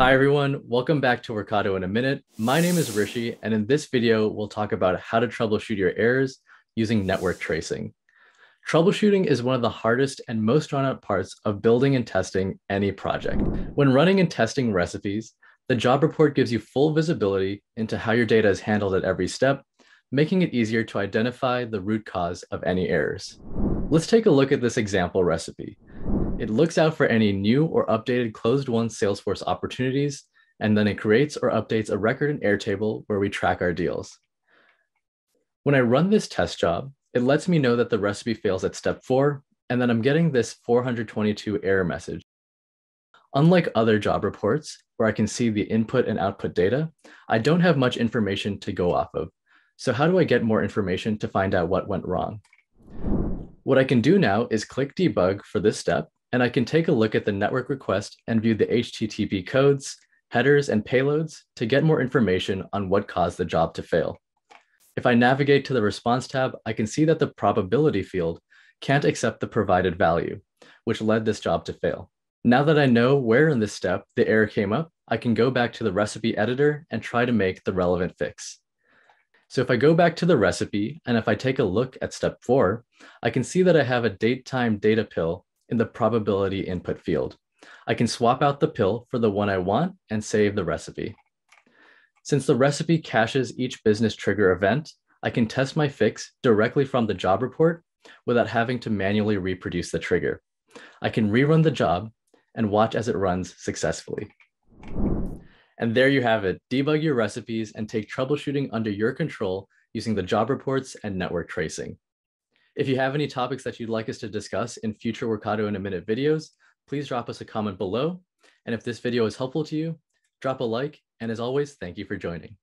Hi everyone, welcome back to Workato in a minute. My name is Rishi, and in this video, we'll talk about how to troubleshoot your errors using network tracing. Troubleshooting is one of the hardest and most drawn out parts of building and testing any project. When running and testing recipes, the job report gives you full visibility into how your data is handled at every step, making it easier to identify the root cause of any errors. Let's take a look at this example recipe. It looks out for any new or updated closed won Salesforce opportunities, and then it creates or updates a record in Airtable where we track our deals. When I run this test job, it lets me know that the recipe fails at step four, and then I'm getting this 422 error message. Unlike other job reports, where I can see the input and output data, I don't have much information to go off of. So how do I get more information to find out what went wrong? What I can do now is click debug for this step and I can take a look at the network request and view the HTTP codes, headers, and payloads to get more information on what caused the job to fail. If I navigate to the response tab, I can see that the probability field can't accept the provided value, which led this job to fail. Now that I know where in this step the error came up, I can go back to the recipe editor and try to make the relevant fix. So if I go back to the recipe, and if I take a look at step four, I can see that I have a date time data pill in the probability input field. I can swap out the pill for the one I want and save the recipe. Since the recipe caches each business trigger event, I can test my fix directly from the job report without having to manually reproduce the trigger. I can rerun the job and watch as it runs successfully. And there you have it. Debug your recipes and take troubleshooting under your control using the job reports and network tracing. If you have any topics that you'd like us to discuss in future Workato in a Minute videos, please drop us a comment below. And if this video is helpful to you, drop a like. And as always, thank you for joining.